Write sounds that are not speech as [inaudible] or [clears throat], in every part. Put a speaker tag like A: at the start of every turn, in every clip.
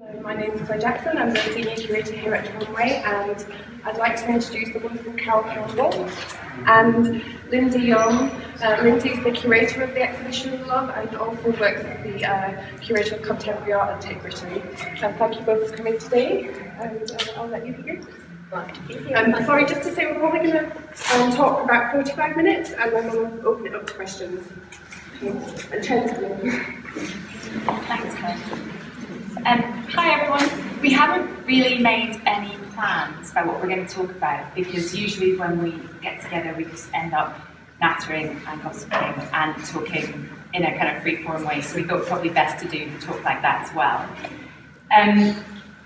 A: Hello, my name is Claire Jackson. I'm the Senior Curator here at Tramway and I'd like to introduce the wonderful Carol Campbell and Linsey Young. Uh, Linsey is the curator of the exhibition of Love and also works as the uh, curator of contemporary art at Tate Britain. So thank you both for coming today and uh, I'll let you begin. Um, sorry, just to say we're probably going to um, talk for about 45 minutes and then we'll open it up to questions. And Thanks,
B: Claire. Um, hi everyone. We haven't really made any plans about what we're going to talk about because usually when we get together we just end up nattering and gossiping and talking in a kind of free form way. So we thought probably best to do talk like that as well. Um,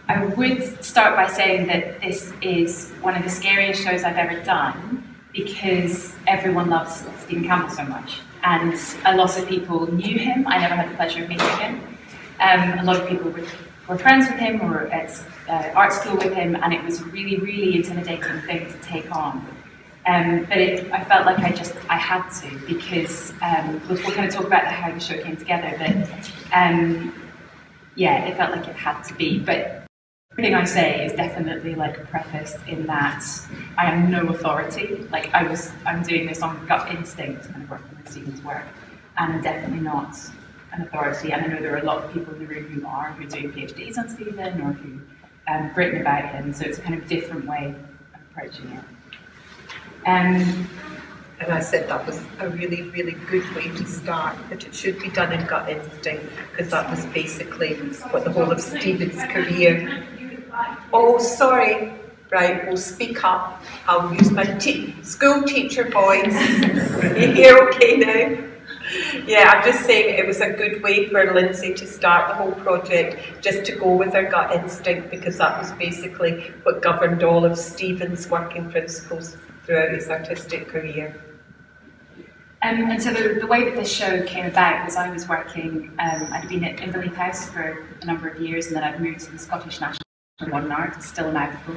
B: I would start by saying that this is one of the scariest shows I've ever done because everyone loves Steven Campbell so much. And a lot of people knew him. I never had the pleasure of meeting him. Um, a lot of people were, were, friends with him or at uh, art school with him, and it was a really, really intimidating thing to take on. Um, but it, I felt like I just I had to because um, we'll, we'll, talk about how the show came together. But um, yeah, it felt like it had to be. But everything I say is definitely like a preface in that I am no authority. Like I was, I'm doing this on gut instinct, kind of working with Steven's work, and I'm definitely not an authority. And I know there are a lot of people in the room who are, who doing PhDs on Steven or who um, written about him. So it's a kind of different way of approaching it. Um,
C: and I said that was a really, really good way to start, that it should be done in gut instinct, because that was basically what the whole of Steven's career. Oh, sorry. Right, we'll speak up. I'll use my te school teacher voice. [laughs] you hear okay now? Yeah, I'm just saying it was a good way for Linsey to start the whole project, just to go with her gut instinct, because that was basically what governed all of Steven's working principles throughout his artistic career.
B: Um, and so the, the, way that this show came about was I was working, um, I'd been at Inverleith House for a number of years, and then I'd moved to the Scottish National Modern Art, still a mouthful,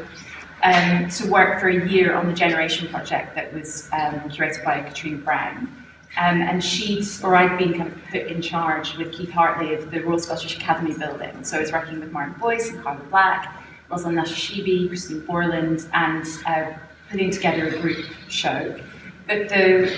B: um, to work for a year on the Generation project that was um, curated by Katrina Brown. Um, and she'd, or I'd been kind of put in charge with Keith Hartley of the Royal Scottish Academy building. So I was working with Martin Boyce and Karla Black, Rosalind Nashashibi, Christine Borland, and uh, putting together a group show. But the,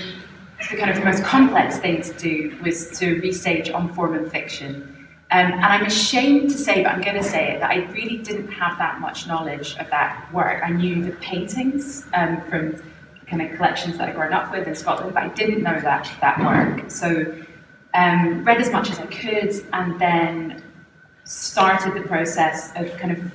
B: the kind of most complex thing to do was to restage on form and fiction. Um, and I'm ashamed to say, but I'm going to say it, that I really didn't have that much knowledge of that work. I knew the paintings um, from kind of collections that I'd grown up with in Scotland, but I didn't know that that work. So um, read as much as I could, and then started the process of kind of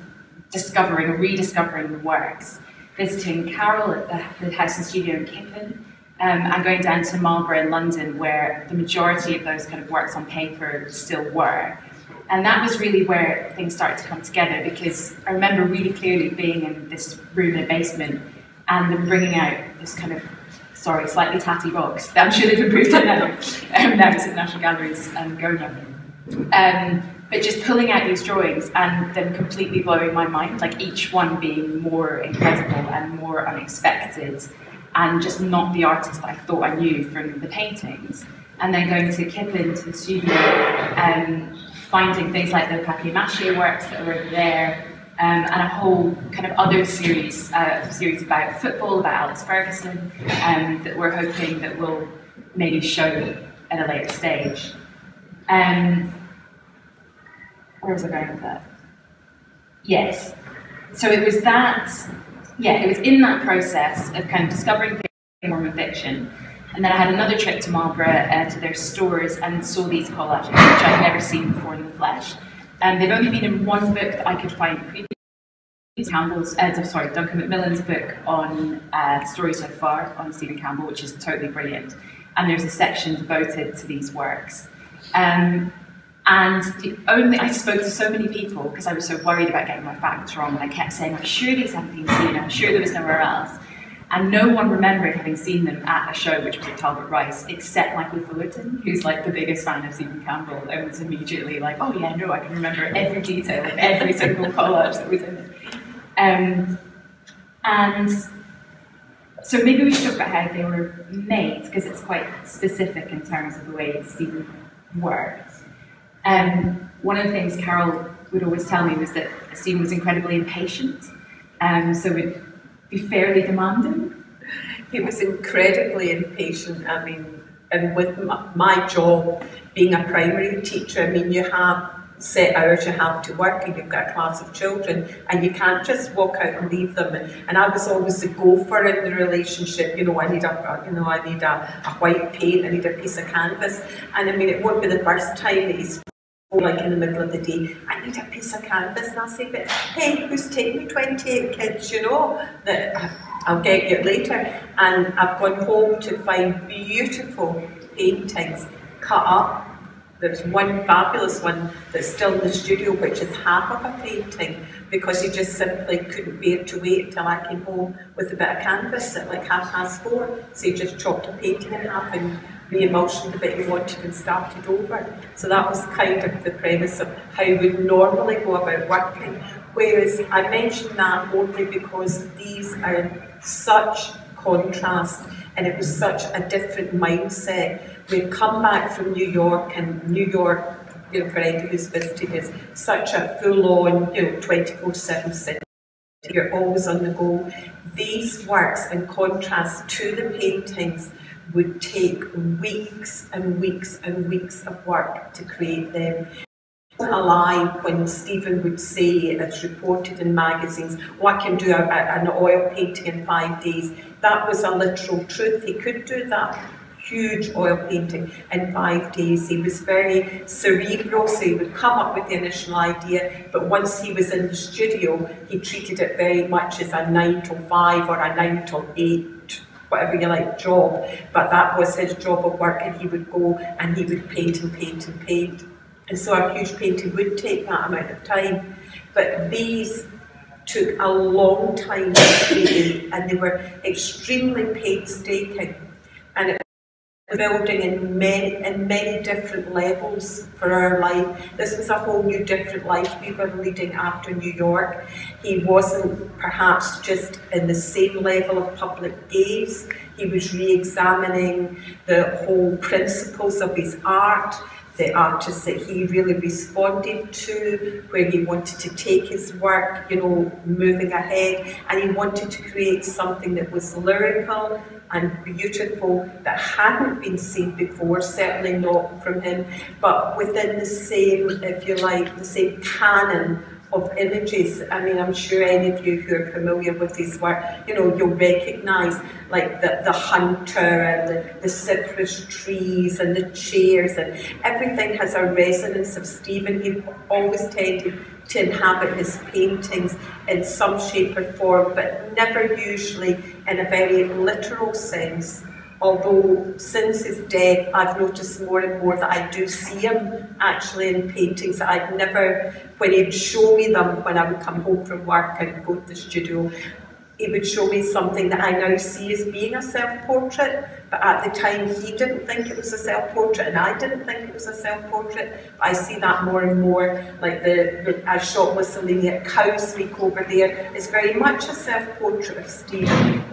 B: discovering or rediscovering the works, visiting Carol at the, the house and studio in Kippen, um, and going down to Marlborough in London, where the majority of those kind of works on paper still were. And that was really where things started to come together because I remember really clearly being in this room in a basement and them bringing out this kind of, sorry, slightly tatty box that I'm sure they've improved on now. [laughs] Um, now it's at National Galleries and GoMA. Um, but just pulling out these drawings and then completely blowing my mind, like each one being more incredible and more unexpected, and just not the artist that I thought I knew from the paintings. And then going to Kippen to the studio and um, finding things like the papier-mâché works that are over there, um, and a whole kind of other series, uh, series about football, about Alex Ferguson, um, that we're hoping that will maybe show at a later stage. Um, where was I going with that? Yes. So it was that, yeah, it was in that process of kind of discovering form of fiction. And then I had another trip to Marlborough uh, to their stores and saw these collages, which I'd never seen before in the flesh. And they've only been in one book that I could find previously. Campbell's, uh, sorry, Duncan Macmillan's book on uh, Story So Far on Steven Campbell, which is totally brilliant. And there's a section devoted to these works. Um, and the only I spoke to so many people because I was so worried about getting my facts wrong, and I kept saying, "I'm sure these haven't been seen. I'm sure there was nowhere else." And no one remembered having seen them at a show, which was at Talbot Rice, except Michael Fullerton, who's like the biggest fan of Steven Campbell, and was immediately like, "Oh yeah, no, I can remember every detail of every [laughs] single collage that was in it." Um, and so maybe we should talk about how they were made, because it's quite specific in terms of the way Steven worked. Um, one of the things Carol would always tell me was that Steven was incredibly impatient, um, so would be fairly demanding.
C: He was incredibly impatient. I mean, and with my job being a primary teacher, I mean, you have set hours you have to work and you've got a class of children and you can't just walk out and leave them. And I was always the gopher in the relationship, you know, I need a, you know, I need a, a white paint, I need a piece of canvas. And I mean, it won't be the first time that he's like in the middle of the day, I need a piece of canvas, and I'll say, but hey, who's taking 28 kids, you know, that I'll get you later. And I've gone home to find beautiful paintings cut up there's one fabulous one that's still in the studio, which is half of a painting, because he just simply couldn't bear to wait until I came home with a bit of canvas at like half past four. So he just chopped a painting in half and re-emulsioned the bit he wanted and started over. So that was kind of the premise of how we would normally go about working. Whereas I mention that only because these are such contrast and it was such a different mindset We've come back from New York, and New York, you know, for anybody who's visiting, is such a full-on, you know, 24/7 city. You're always on the go. These works, in contrast to the paintings, would take weeks and weeks and weeks of work to create them. Alive, when Steven would say, as reported in magazines, oh, I can do a, a, an oil painting in five days. That was a literal truth. He could do that huge oil painting in five days. He was very cerebral, so he would come up with the initial idea, but once he was in the studio, he treated it very much as a nine to five or a nine to eight, whatever you like, job. But that was his job of work, and he would go and he would paint and paint and paint. And so a huge painting would take that amount of time. But these took a long time to create, and they were extremely painstaking. Building in many in many different levels for our life. This was a whole new different life we were leading after New York. He wasn't perhaps just in the same level of public gaze. He was re-examining the whole principles of his art, the artists that he really responded to, where he wanted to take his work, you know, moving ahead, and he wanted to create something that was lyrical and beautiful that hadn't been seen before, certainly not from him, but within the same, if you like, the same canon of images. I mean, I'm sure any of you who are familiar with his work, you know, you'll recognise like the, the hunter and the, the cypress trees and the chairs and everything has a resonance of Steven. He always tended to inhabit his paintings in some shape or form, but never usually in a very literal sense. Although since his death, I've noticed more and more that I do see him actually in paintings that I'd never, when he'd show me them when I would come home from work and go to the studio, he would show me something that I now see as being a self-portrait, but at the time he didn't think it was a self-portrait and I didn't think it was a self-portrait. I see that more and more, like the, the I shot with Celine at Cowes Week over there, it's very much a self-portrait of Steven.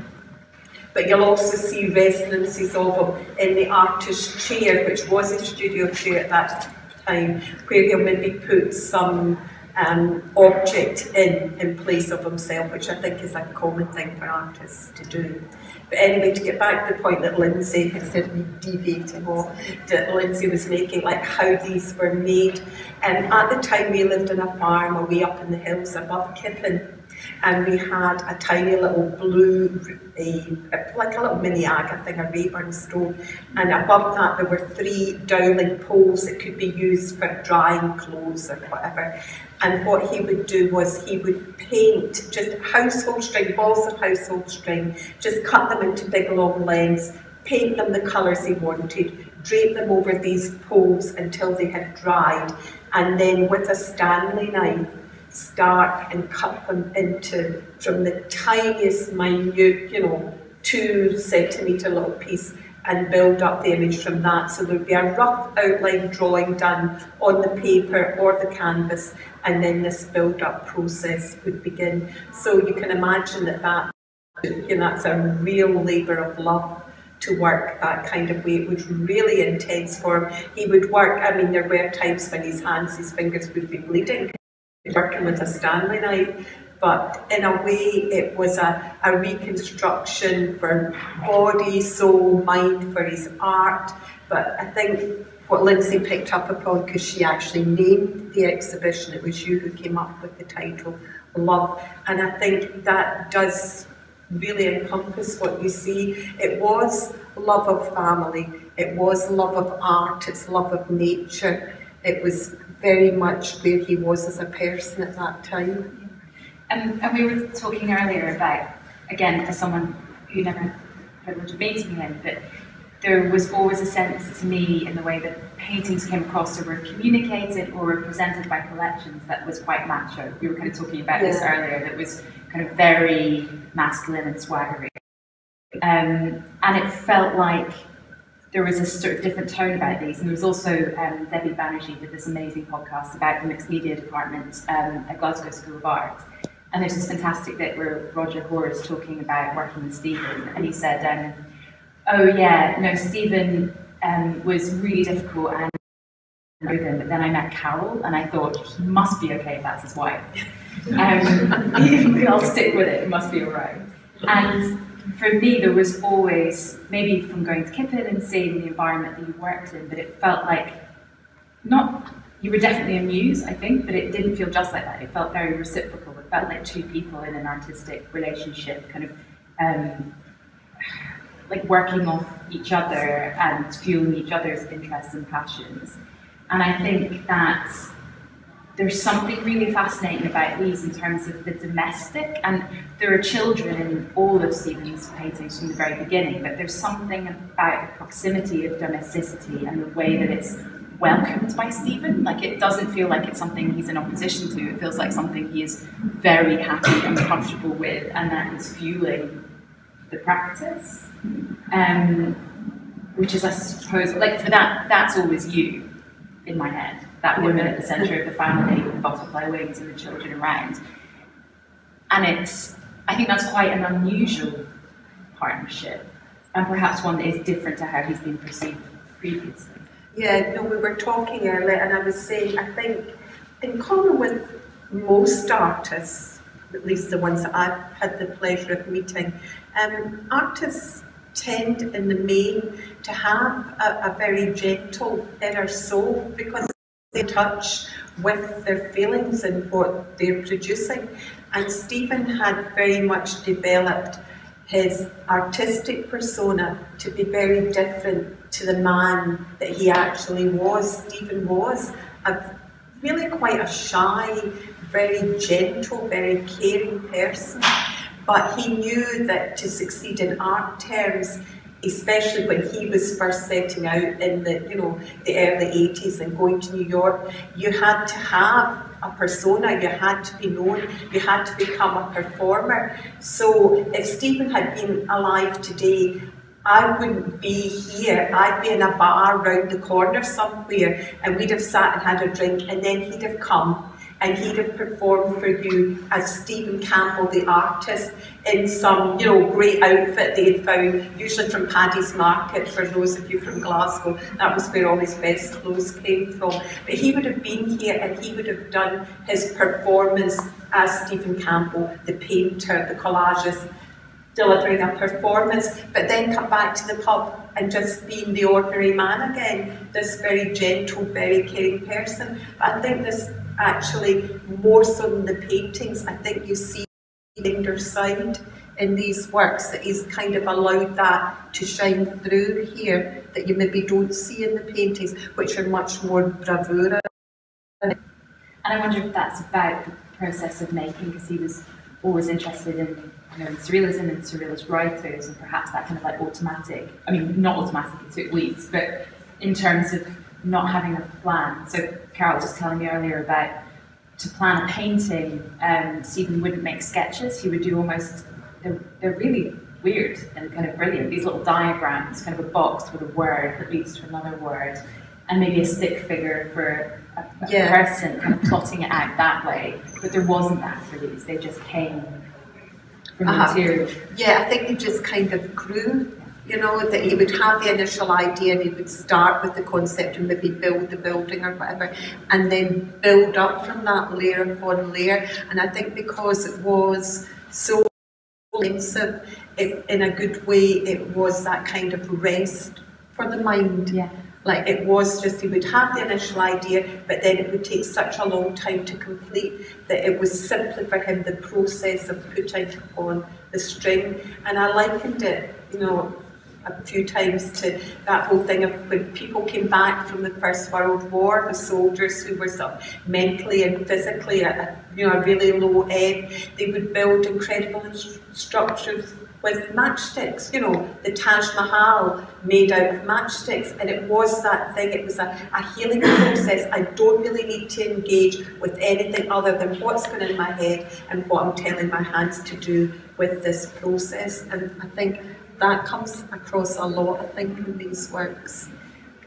C: But you'll also see resonances of him in the artist's chair, which was a studio chair at that time, where he'll maybe put some um, object in, in place of himself, which I think is a common thing for artists to do. But anyway, to get back to the point that Linsey, instead of me deviating off, that Linsey was making, like how these were made. And at the time we lived on a farm away up in the hills above Kippen, and we had a tiny little blue, a, like a little mini Aga thing, a Rayburn stove, and above that there were three dowling poles that could be used for drying clothes or whatever. And what he would do was he would paint just household string, balls of household string, just cut them into big long lengths, paint them the colours he wanted, drape them over these poles until they had dried, and then with a Stanley knife, start and cut them into from the tiniest minute, you know, two centimetre little piece and build up the image from that. So there'd be a rough outline drawing done on the paper or the canvas, and then this build up process would begin. So you can imagine that that, you know, that's a real labour of love to work that kind of way. It was really intense for him. He would work, I mean, there were times when his hands, his fingers would be bleeding, working with a Stanley knife. But in a way, it was a, a reconstruction for body, soul, mind, for his art. But I think what Linsey picked up upon, because she actually named the exhibition, it was you who came up with the title, Love. And I think that does really encompass what you see. It was love of family, it was love of art, it's love of nature. It was very much where he was as a person at that time.
B: And, and we were talking earlier about, again, as someone who never had the privilege of meeting him, but there was always a sense to me in the way that paintings came across or were communicated or were presented by collections that was quite macho. We were kind of talking about yeah. this earlier, that was kind of very masculine and swaggery. Um, and it felt like there was a sort of different tone about these. And there was also um, Debbie Banerjee did this amazing podcast about the mixed media department um, at Glasgow School of Art. And there's this fantastic bit where Roger Hoare is talking about working with Steven, and he said, um, oh yeah, no, Steven um, was really difficult and broken, but then I met Carol and I thought he must be okay if that's his wife. [laughs] Um, [laughs] I'll stick with it, it must be alright. And for me, there was always, maybe from going to Kippen and seeing the environment that you worked in, but it felt like not, you were definitely a muse, I think, but it didn't feel just like that. It felt very reciprocal. It felt like two people in an artistic relationship, kind of um, like working off each other and fueling each other's interests and passions. And I think that there's something really fascinating about these in terms of the domestic, and there are children in all of Steven's paintings from the very beginning, but there's something about the proximity of domesticity and the way that it's welcomed by Steven. Like it doesn't feel like it's something he's in opposition to, it feels like something he is very happy and comfortable with, and that is fueling the practice. Um, which is, I suppose, like for that, that's always you in my head. That woman at the centre of the family with the butterfly wings and the children around. And it's, I think that's quite an unusual partnership, and perhaps one that is different to how he's been perceived previously.
C: Yeah, no, we were talking earlier, and I was saying, I think, in common with most artists, at least the ones that I've had the pleasure of meeting, um, artists tend in the main to have a, a very gentle inner soul because they touch with their feelings and what they're producing. And Steven had very much developed his artistic persona to be very different to the man that he actually was. Steven was a really quite a shy, very gentle, very caring person. But he knew that to succeed in art terms, especially when he was first setting out in the you know the early 80s and going to New York, you had to have a persona, you had to be known, you had to become a performer. So if Steven had been alive today, I wouldn't be here. I'd be in a bar round the corner somewhere and we'd have sat and had a drink and then he'd have come and he'd have performed for you as Steven Campbell, the artist, in some, you know, great outfit they had found, usually from Paddy's Market, for those of you from Glasgow. That was where all his best clothes came from. But he would have been here and he would have done his performance as Steven Campbell, the painter, the collagist, delivering a performance, but then come back to the pub and just being the ordinary man again, this very gentle, very caring person. But I think this actually more so than the paintings. I think you see the inner side in these works that he's kind of allowed that to shine through here that you maybe don't see in the paintings, which are much more bravura.
B: And I wonder if that's about the process of making, because he was always interested in you know, surrealism and surrealist writers, and perhaps that kind of like automatic. I mean, not automatic; it took weeks, but in terms of not having a plan. So Carol was just telling me earlier about to plan a painting, um, Steven wouldn't make sketches. He would do almost, they're, they're really weird and kind of brilliant. These little diagrams, kind of a box with a word that leads to another word, and maybe a stick figure for a, a yeah. person, kind of plotting it out that way. But there wasn't that for these. They just came from uh-huh. material.
C: Yeah, I think they just kind of grew you know, that he would have the initial idea and he would start with the concept and maybe build the building or whatever, and then build up from that layer upon layer. And I think because it was so expensive, it, in a good way, it was that kind of rest for the mind.
B: Yeah.
C: Like it was just, he would have the initial idea, but then it would take such a long time to complete that it was simply for him the process of putting on the string. And I likened it, you know, a few times to that whole thing of when people came back from the First World War, the soldiers who were sort of mentally and physically at a, you know, a really low ebb, they would build incredible structures with matchsticks, you know, the Taj Mahal made out of matchsticks, and it was that thing, it was a, a healing process. I don't really need to engage with anything other than what's going in my head and what I'm telling my hands to do with this process. And I think that comes across a lot, I think, in these works.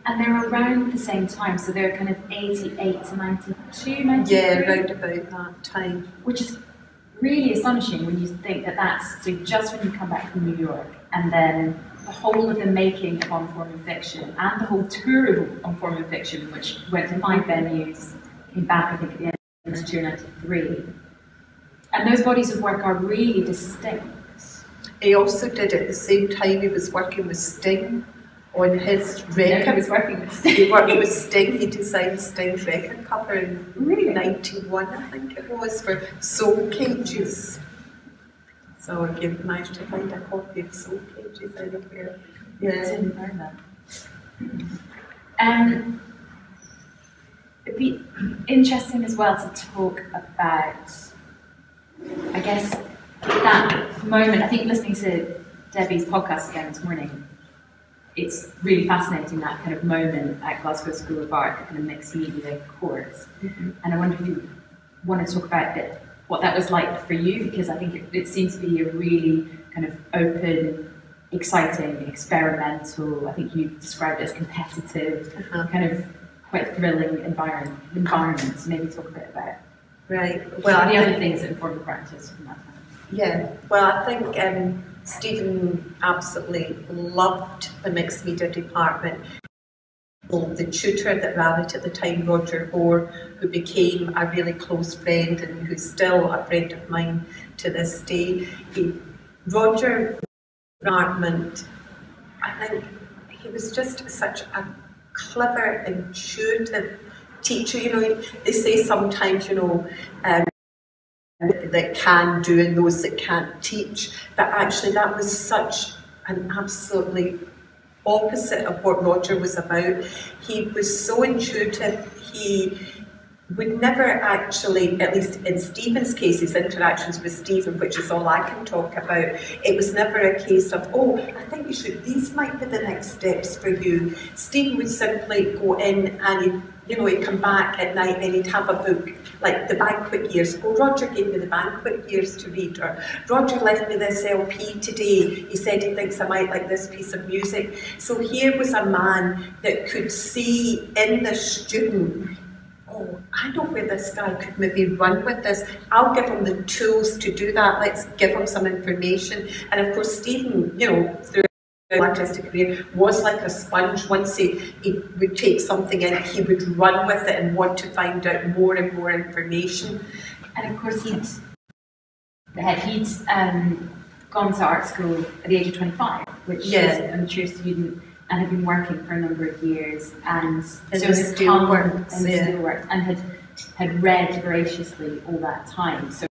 B: And they're around the same time, so they're kind of 88 to 92, 93?
C: Yeah, around about that time.
B: Which is really astonishing when you think that that's so just when you come back from New York and then the whole of the making of On Form of Fiction and the whole tour of On Form of Fiction, which went to five venues, came back I think at the end of 1993. And those bodies of work are really distinct.
C: He also did at the same time he was working with Sting on his record.
B: he was working with Sting.
C: He worked with Sting. He designed Sting's record cover in
B: really?
C: 91, I think it was, for Soul Cages. So if you've managed to find a copy of Soul Cages anywhere,
B: yeah. I didn't know that. Um, it'd be interesting as well to talk about, I guess, that moment. I think listening to Debbie's podcast again this morning, it's really fascinating that kind of moment at Glasgow School of Art, the kind of mixed media course. Mm-hmm. And I wonder if you want to talk about bit what that was like for you, because I think it, it seems to be a really kind of open, exciting, experimental. I think you described it as competitive, uh-huh. kind of quite thrilling environment. Environment. So maybe talk a bit about.
C: Right.
B: Well, the other things that inform the practice from that time.
C: Yeah. Well, I think. Um, Steven absolutely loved the mixed media department. The tutor that ran it at the time, Roger Hoare, who became a really close friend and who's still a friend of mine to this day. He, Roger department, I think he was just such a clever, intuitive teacher. You know, they say sometimes, you know, um, that can do and those that can't teach. But actually, that was such an absolutely opposite of what Roger was about. He was so intuitive. He would never actually, at least in Steven's case, his interactions with Steven, which is all I can talk about, it was never a case of, oh, I think you should, these might be the next steps for you. Steven would simply go in and you know, he'd come back at night and he'd have a book, like the banquet years. Oh, Roger gave me the banquet years to read, or Roger left me this LP today. He said he thinks I might like this piece of music. So here was a man that could see in the student, oh, I know where this guy could maybe run with this. I'll give him the tools to do that. Let's give him some information. And of course, Steven, you know, through artistic career was like a sponge. Once he, he would take something in, he would run with it and want to find out more and more information.
B: And of course, he'd he'd um, gone to art school at the age of 25, which yes. is a mature student and had been working for a number of years and
C: so still
B: works, and yeah. still worked and had had read voraciously all that time. So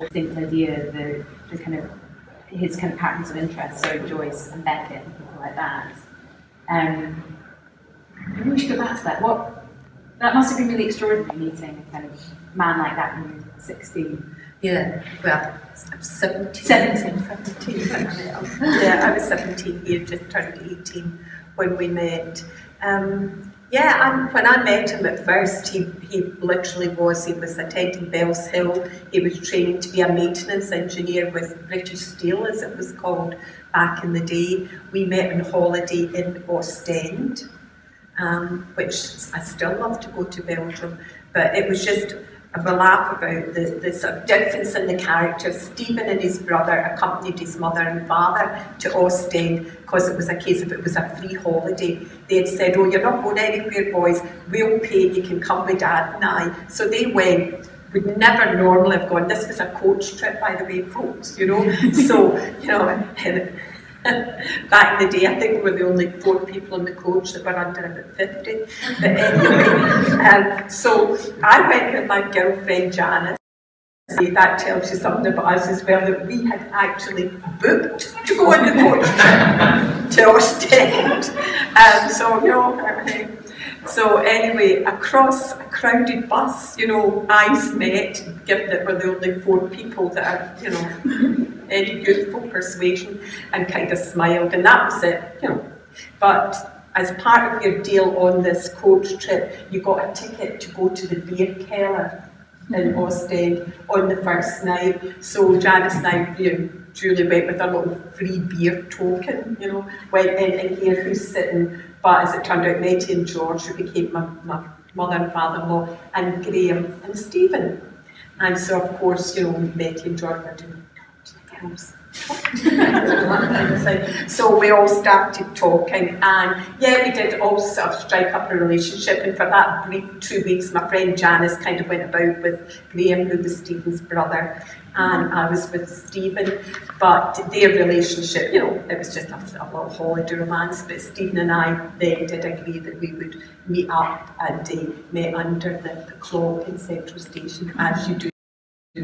B: I think the idea, the, the kind of his kind of patterns of interest, so Joyce and Beckett and people like that. Um, maybe we should go back to that. What that must have been really extraordinary meeting a kind of man like that when you were 16.
C: Yeah, well, I'm 17.
B: 17.
C: 17. yeah, I was 17, he had just turned 18 when we met. Um, yeah, and when I met him at first, he, he literally was, he was attending Bellshill. He was training to be a maintenance engineer with British Steel, as it was called back in the day. We met on holiday in Ostend, um, which I still love to go to Belgium. But it was just we laugh about the, the sort of difference in the characters. Steven and his brother accompanied his mother and father to Ostend because it was a case of it was a free holiday. They had said, oh, you're not going anywhere, boys, we'll pay, you can come with dad and I. So they went would never normally have gone. This was a coach trip, by the way, folks, you know. [laughs] so, you know, [laughs] [laughs] back in the day, I think we were the only four people in the coach that were under about 50. But anyway, [laughs] um, so I went with my girlfriend Janice. See, that tells you something about us as well, that we had actually booked to go on the coach to Ostend. [laughs] Um, so, you know, so anyway, across a crowded bus, you know, eyes met, given that we're the only four people that are, you know, [laughs] any youthful persuasion, and kind of smiled, and that was it, you know. But as part of your deal on this coach trip, you got a ticket to go to the beer keller in mm-hmm. Ostend on the first night. So Janice and I, you know, Julie went with a little free beer token, you know, went in and here who's sitting but as it turned out, Nettie and George, who became my, my mother and father-in-law, and Graham and Steven. And so, of course, you know, Nettie and George were doing, girls. [laughs] so we all started talking and yeah we did all sort of strike up a relationship and for that brief two weeks my friend Janice kind of went about with Graham who was Steven's brother and I was with Steven. But their relationship you know it was just a, a little holiday romance but Steven and I then did agree that we would meet up and uh, under the, the clock in Central Station as you do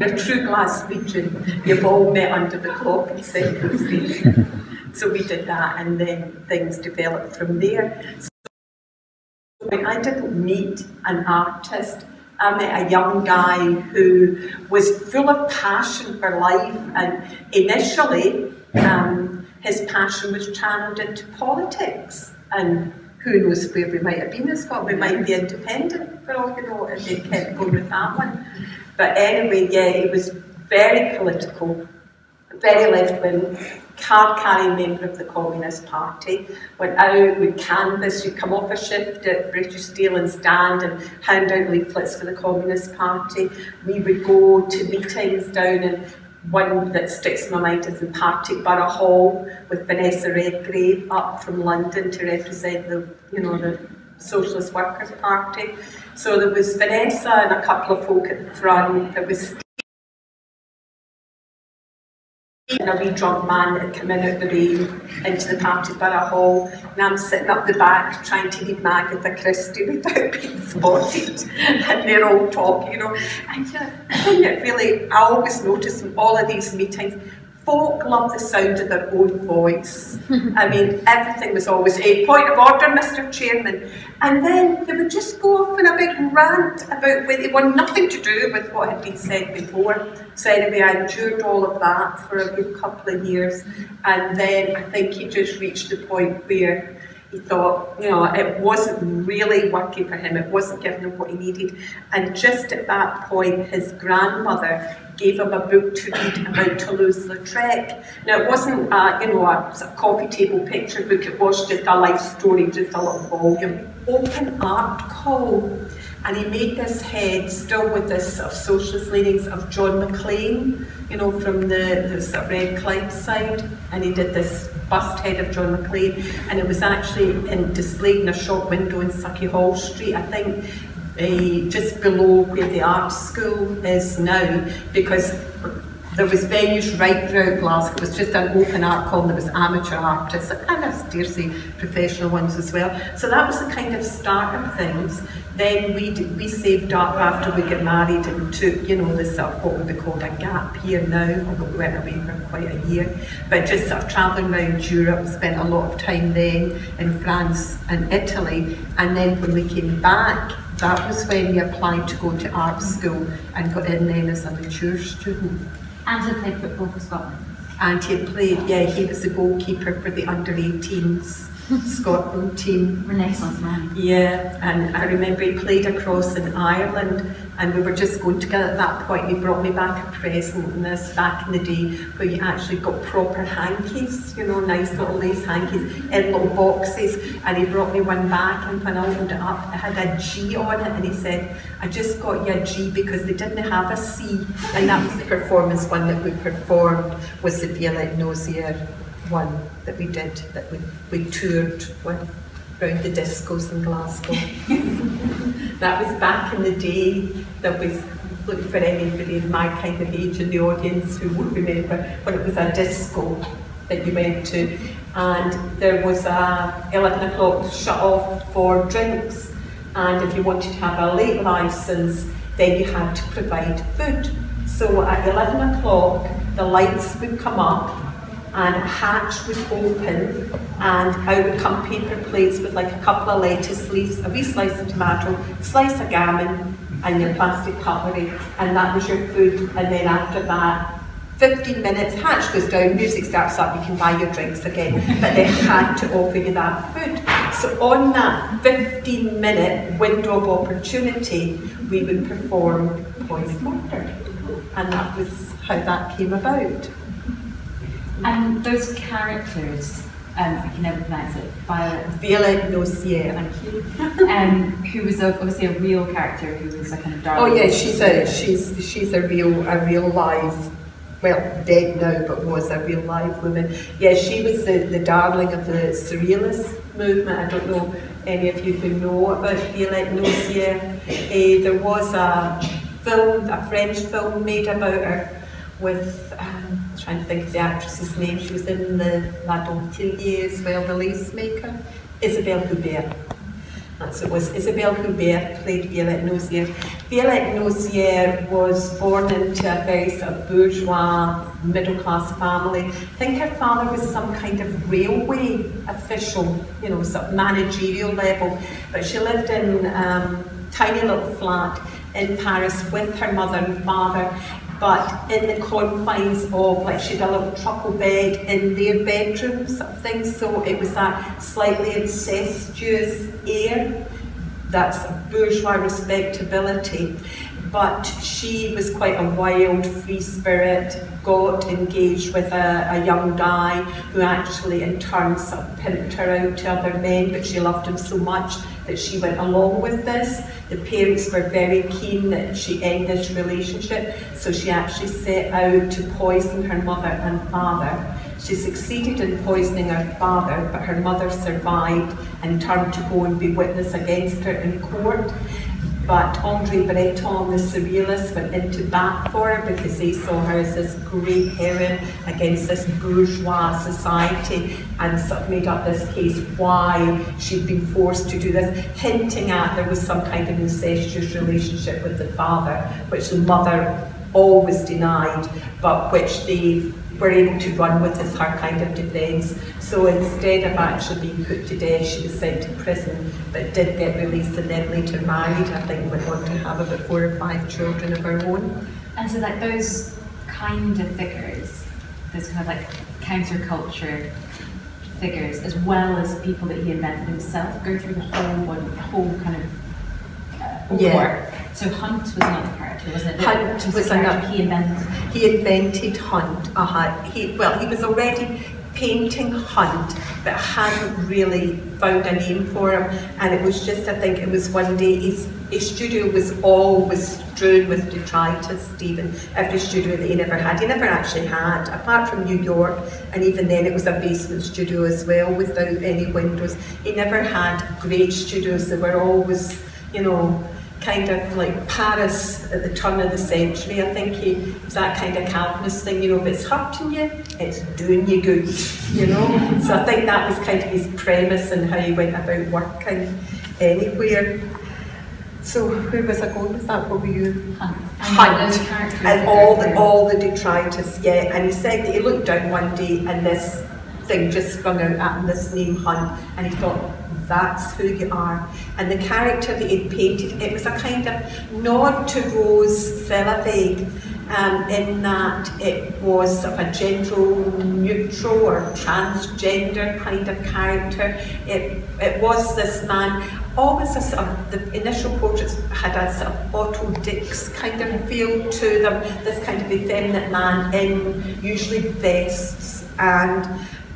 C: a true Glaswegian, you've all met under the clock in Central Station. so we did that and then things developed from there. So I didn't meet an artist, I met a young guy who was full of passion for life and initially um, his passion was channeled into politics and who knows where we might have been in Scotland, we might be independent for all you know, if they kept going with that one. But anyway, yeah, it was very political, very left-wing, card-carrying member of the Communist Party, went out, would canvass, you'd come off a shift at British Steel and stand and hand out leaflets for the Communist Party. We would go to meetings down in one that sticks in my mind is in Partick Burgh Hall with Vanessa Redgrave up from London to represent the, you know, the Socialist Workers' Party. So there was Vanessa and a couple of folk at the front. There was and a wee drunk man that come in out the rain into the Partick Burgh Hall, and I'm sitting up the back trying to read Agatha Christie without [laughs] being spotted, and they're all talking, you know. And it [clears throat] really, I always notice in all of these meetings, folk love the sound of their own voice. [laughs] I mean, everything was always a point of order, Mr. Chairman. And then they would just go off in a big rant about where they want nothing to do with what had been said before. So anyway, I endured all of that for a good couple of years. And then I think he just reached the point where he thought, you know, it wasn't really working for him, it wasn't giving him what he needed. And just at that point, his grandmother gave him a book to read about Toulouse-Lautrec. Now, it wasn't, uh, you know, a, a coffee table picture book, it was just a life story, just a little volume. Open art call. And he made this head, still with this sort of socialist leanings, of John Maclean, you know, from the, the sort of Red Clydeside. And he did this bust head of John Maclean. And it was actually in, displayed in a shop window in Sauchiehall Street, I think, uh, just below where the art school is now, because there was venues right throughout Glasgow. It was just an open art column. There was amateur artists and as dare say professional ones as well. So that was the kind of start of things. Then we did, we saved up after we got married and took, you know, this sort of what would be called a gap year now, although we went away for quite a year. But just sort of travelling around Europe, spent a lot of time then in France and Italy. And then when we came back, that was when we applied to go to art school and got in then as a mature student.
B: And he played football for Scotland?
C: And he played, yeah, he was the goalkeeper for the under 18s Scotland team.
B: Renaissance man.
C: Yeah, and I remember he played across in Ireland and we were just going together at that point. He brought me back a present and this back in the day where you actually got proper hankies, you know, nice little lace hankies in little boxes. And he brought me one back and when I opened it up, it had a G on it and he said, I just got you a G because they didn't have a C. And that was the performance one that we performed was the Violette Nozier one that we did, that we, we toured with around the discos in Glasgow. [laughs] that was back in the day. That was looking for anybody in my kind of age in the audience who would remember when it was a disco that you went to. And there was a 11 o'clock shut off for drinks. And if you wanted to have a late licence, then you had to provide food. So at 11 o'clock, the lights would come up and hatch would open and out would come paper plates with like a couple of lettuce leaves, a wee slice of tomato, slice of gammon and your plastic cutlery and that was your food and then after that 15 minutes, hatch goes down, music starts up, you can buy your drinks again, but they had to offer you that food. So on that 15 minute window of opportunity, we would perform Poised Murder. And that was how that came about.
B: And those characters, um, I can never pronounce it, Violet.
C: Violet Nozier.
B: Thank you. Um, who was a, obviously a real character, who was a kind of dark.
C: Oh yeah, she's a she's she's a real a real live, well dead now, but was a real live woman. Yeah, she was the, the darling of the surrealist movement. I don't know any of you who know about Violet Nozier. Uh, there was a film, a French film made about her with. Um, trying to think of the actress's name, she was in the La Dentellière as well, the lace maker, Isabelle Huppert. That's it was. Isabelle Huppert played Violette Nozier. Violette Nozier was born into a very sort of bourgeois, middle-class family. I think her father was some kind of railway official, you know, sort of managerial level. But she lived in um, tiny little flat in Paris with her mother and father but in the confines of, like she had a little truckle bed in their bedroom sort of thing, so it was that slightly incestuous air, that's bourgeois respectability. But she was quite a wild, free spirit, got engaged with a, a young guy who actually in turn sort of pimped her out to other men, but she loved him so much that she went along with this. The parents were very keen that she end this relationship, so she actually set out to poison her mother and father. She succeeded in poisoning her father, but her mother survived and turned to go and be witness against her in court. But Andre Breton, the surrealists, went into bat for her because they saw her as this great heroine against this bourgeois society and made up this case why she'd been forced to do this, hinting at there was some kind of incestuous relationship with the father, which the mother always denied, but which they were able to run with as her kind of defence. So instead of actually being put to death, she was sent to prison, but did get released and then later married. I think went on to have about four or five children of her own.
B: And so like those kind of figures, those kind of like counterculture figures, as well as people that he invented himself, go through the whole one, the whole kind of uh,
C: Yeah.
B: work. So Hunt was another character, wasn't it?
C: Hunt was
B: a
C: another-
B: he invented.
C: He invented Hunt. Uh-huh. He, well, he was already painting Hunt, but hadn't really found a name for him. And it was just, I think it was one day, his, his studio was always strewn with detritus, Steven. Every studio that he never had. He never actually had, apart from New York, and even then it was a basement studio as well, without any windows. He never had great studios. They were always, you know, kind of like Paris at the turn of the century. I think he was that kind of Calvinist thing, you know, if it's hurting you, it's doing you good, you know. so I think that was kind of his premise and how he went about working anywhere. So where was I going with that? What were you?
B: Hunt.
C: Hunt
B: those
C: and all the all the detritus, yeah. And he said that he looked down one day and this thing just sprung out at him, this name Hunt, and he thought, that's who you are. And the character that he'd painted, it was a kind of nod to Rrose Sélavy, um, in that it was sort of a gender neutral or transgender kind of character. It, it was this man, always a sort of, the initial portraits had a sort of Otto Dix kind of feel to them, this kind of effeminate man in usually vests and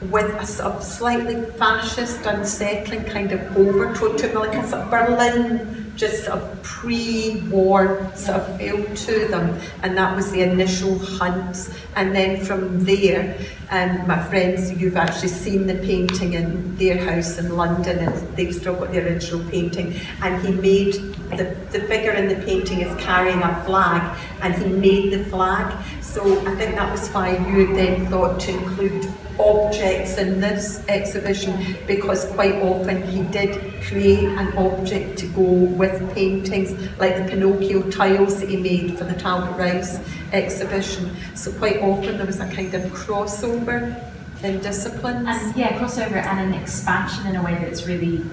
C: with a sort of slightly fascist, unsettling kind of overtone to him, like a sort of Berlin just a pre-war sort of feel to them. And that was the initial hunts. And then from there um, my friends you've actually seen the painting in their house in London and they've still got the original painting. And he made the, the figure in the painting is carrying a flag and he made the flag so I think that was why you then thought to include objects in this exhibition because quite often he did create an object to go with paintings like the Pinocchio tiles that he made for the Talbot Rice exhibition. So quite often there was a kind of crossover in disciplines.
B: And yeah, crossover and an expansion in a way that's really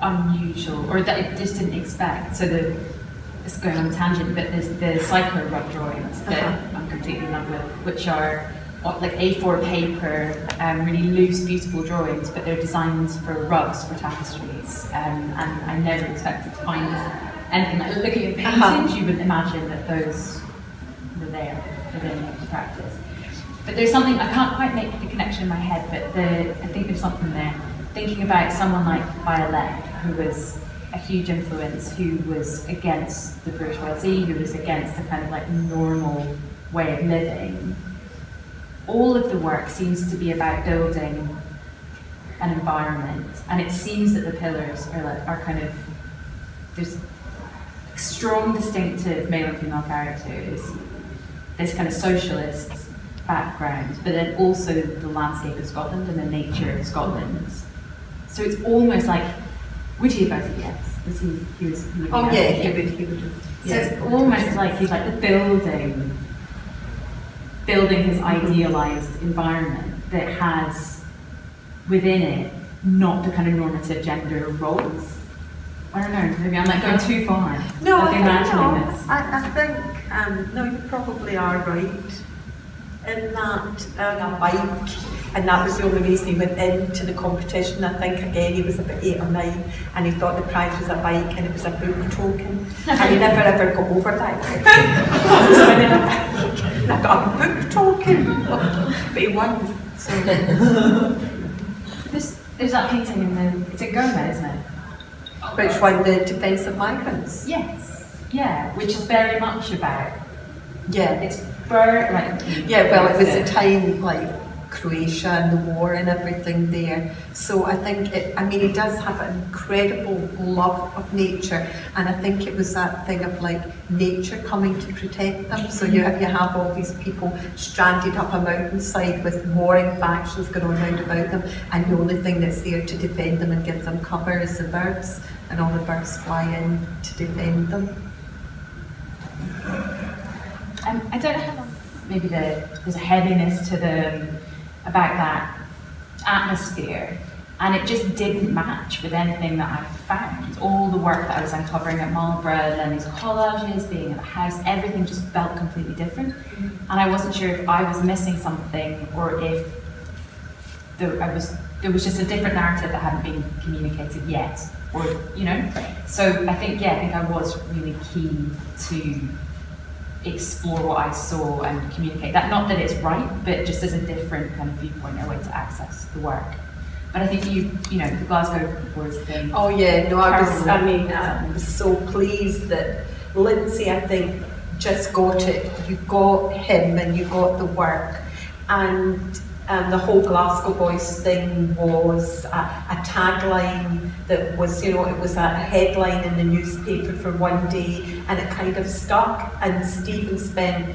B: unusual or that I just didn't expect. So the it's going on a tangent, but there's the psycho rug drawings that uh -huh. Completely in love with, which are like A4 paper, um, really loose, beautiful drawings, but they're designs for rugs, for tapestries. Um, and I never expected to find anything like looking at paintings, uh -huh. you would imagine that those were there within the practice. But there's something, I can't quite make the connection in my head, but the, I think there's something there. Thinking about someone like Violette, who was a huge influence, who was against the bourgeoisie, who was against the kind of like normal way of living, all of the work seems to be about building an environment, and it seems that the pillars are, like, are kind of there's strong, distinctive male and female characters, this kind of socialist background, but then also the landscape of Scotland and the nature of Scotland. So it's almost like, would he have voted yes? Was he, he was,
C: he oh yeah, he would, he would.
B: So it's almost like he's like the building building his idealized environment that has within it not the kind of normative gender roles. I don't know, maybe I'm like going too far.
C: No, I think, no. I, I think, um, no, you probably are right in that um, bike and that was the only reason he went into the competition. I think again he was about eight or nine and he thought the prize was a bike and it was a book token and he never ever got over that. [laughs] I got a book token, but he won. So.
B: There's, there's that painting in the, it's a GoMA, isn't it?
C: Which one, the defence of migrants?
B: Yes, yeah, which is very much about,
C: yeah,
B: it's like,
C: yeah, well, it was a time like Croatia and the war and everything there. So I think, it, I mean, he does have an incredible love of nature, and I think it was that thing of like nature coming to protect them. So you have, you have all these people stranded up a mountainside with warring factions going on round about them, and the only thing that's there to defend them and give them cover is the birds, and all the birds fly in to defend them.
B: Um, I don't know how long, maybe the, there's a heaviness to the about that atmosphere and it just didn't match with anything that I found. All the work that I was uncovering at Marlborough, Lenny's collages, being at the house, everything just felt completely different. And I wasn't sure if I was missing something or if there, I was, there was just a different narrative that hadn't been communicated yet. Or, you know? So I think, yeah, I think I was really keen to explore what I saw and communicate that. Not that it's right, but just as a different kind of viewpoint, a way to access the work. But I think you, you know, the Glasgow Boys thing.
C: Oh yeah, no, I was, I mean, I was so pleased that Linsey, I think, just got it. You got him and you got the work. And um, the whole Glasgow Boys thing was a, a, tagline that was, you know, it was a headline in the newspaper for one day and it kind of stuck. And Steven spent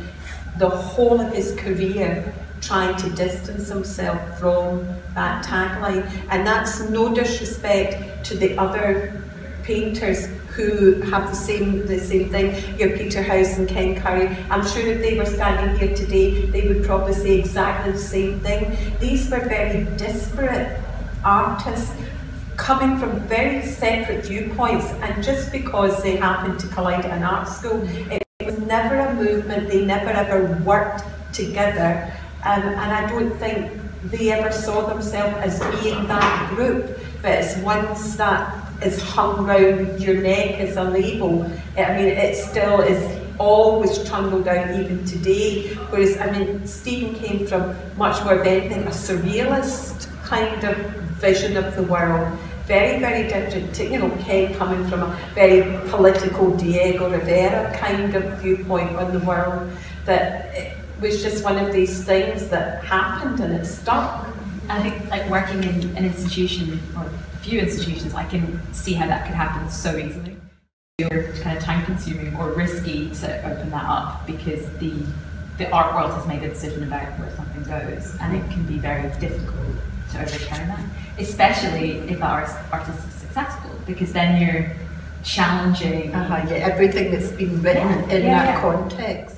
C: the whole of his career trying to distance himself from that tagline. And that's no disrespect to the other painters who have the same the same thing. Your Peter Howson and Ken Currie. I'm sure if they were standing here today, they would probably say exactly the same thing. These were very disparate artists coming from very separate viewpoints, and just because they happened to collide at an art school, it was never a movement, they never ever worked together, um, and I don't think they ever saw themselves as being that group, but it's ones that is hung round your neck as a label. Eh, I mean, it still is always trundled out even today. Whereas, I mean, Steven came from much more of anything a surrealist kind of vision of the world. Very, very different to, you know, Ken coming from a very political Diego Rivera kind of viewpoint on the world. That it was just one of these things that happened and it stuck.
B: I think, like working in an institution or few institutions, I can see how that could happen so easily you're kind of time consuming or risky to open that up because the the art world has made a decision about where something goes and it can be very difficult to overturn that especially if our artist is successful because then you're challenging
C: uh-huh, yeah, everything that's been written
B: yeah,
C: in
B: yeah,
C: that
B: yeah.
C: context